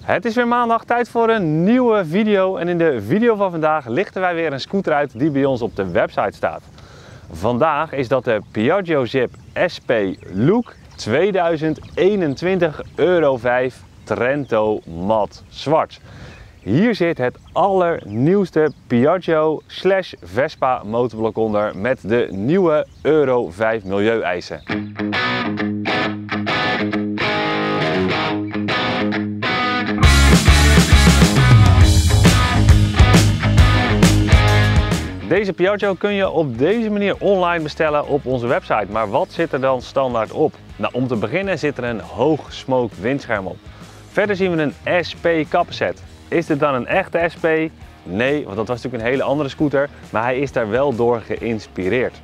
Het is weer maandag, tijd voor een nieuwe video. En in de video van vandaag lichten wij weer een scooter uit die bij ons op de website staat. Vandaag is dat de Piaggio Zip SP Look 2021 Euro 5 Trento Mat Zwart. Hier zit het allernieuwste Piaggio slash Vespa motorblok onder met de nieuwe Euro 5 milieueisen. Deze Piaggio kun je op deze manier online bestellen op onze website. Maar wat zit er dan standaard op? Nou, om te beginnen zit er een hoog smoke windscherm op. Verder zien we een SP kappenset. Is dit dan een echte SP? Nee, want dat was natuurlijk een hele andere scooter, maar hij is daar wel door geïnspireerd.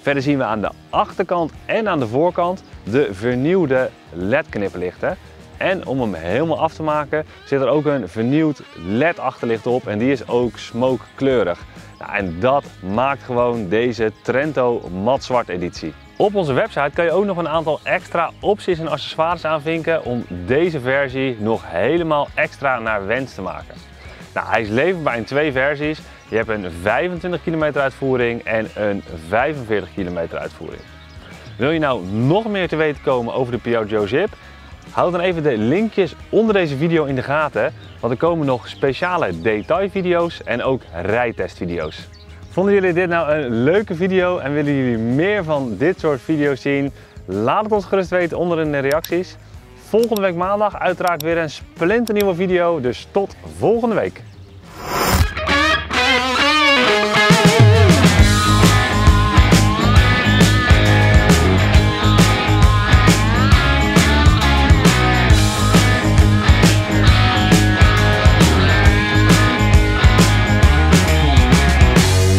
Verder zien we aan de achterkant en aan de voorkant de vernieuwde LED-knipperlichten. En om hem helemaal af te maken zit er ook een vernieuwd LED achterlicht op en die is ook smoke kleurig. Nou, en dat maakt gewoon deze Trento matzwart editie. Op onze website kan je ook nog een aantal extra opties en accessoires aanvinken om deze versie nog helemaal extra naar wens te maken. Nou, hij is leverbaar in twee versies. Je hebt een 25 km uitvoering en een 45 km uitvoering. Wil je nou nog meer te weten komen over de Piaggio Zip? Houd dan even de linkjes onder deze video in de gaten, want er komen nog speciale detailvideo's en ook rijtestvideo's. Vonden jullie dit nou een leuke video en willen jullie meer van dit soort video's zien? Laat het ons gerust weten onder in de reacties. Volgende week maandag uiteraard weer een splinternieuwe video, dus tot volgende week.